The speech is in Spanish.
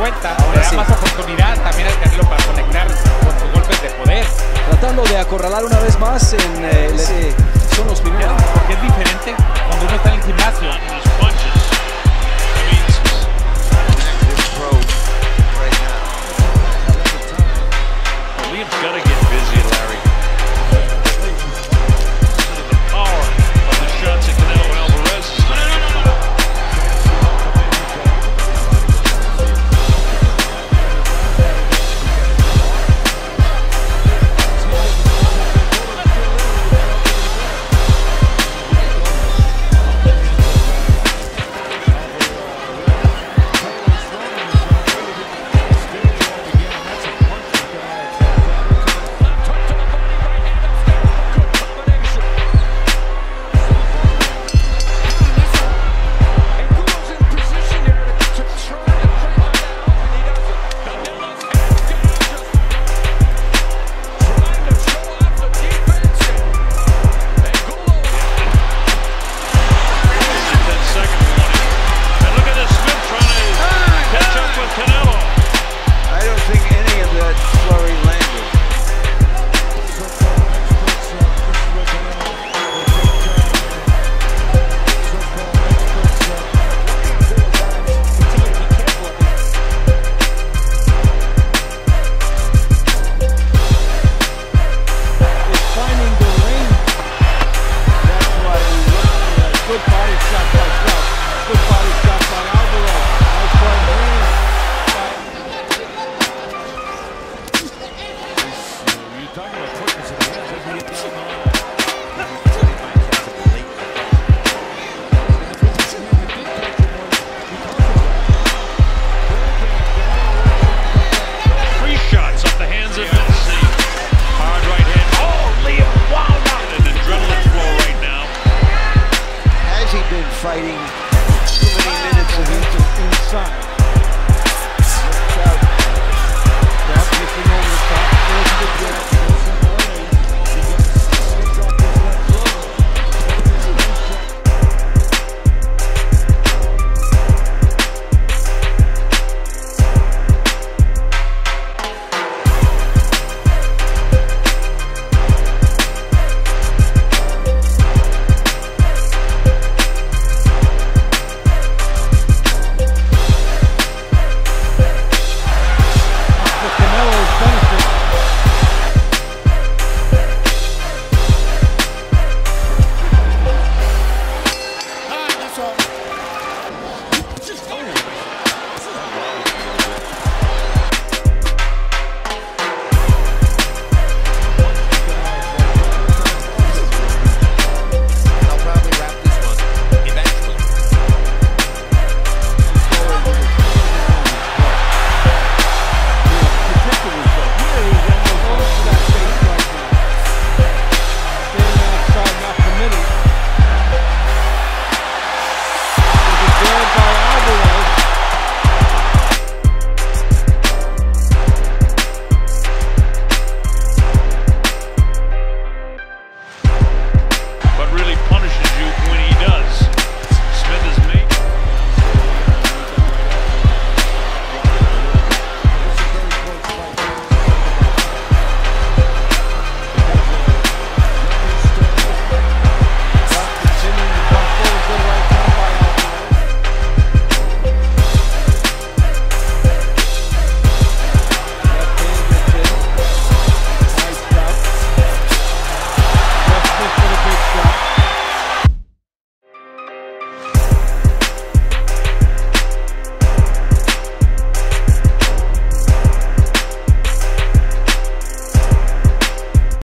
cuenta, Ahora le da más oportunidad también al Canelo para conectar con sus golpes de poder. Tratando de acorralar una vez más en eh, sí. son los primeros. Porque es diferente cuando uno está en el gimnasio. Ouch!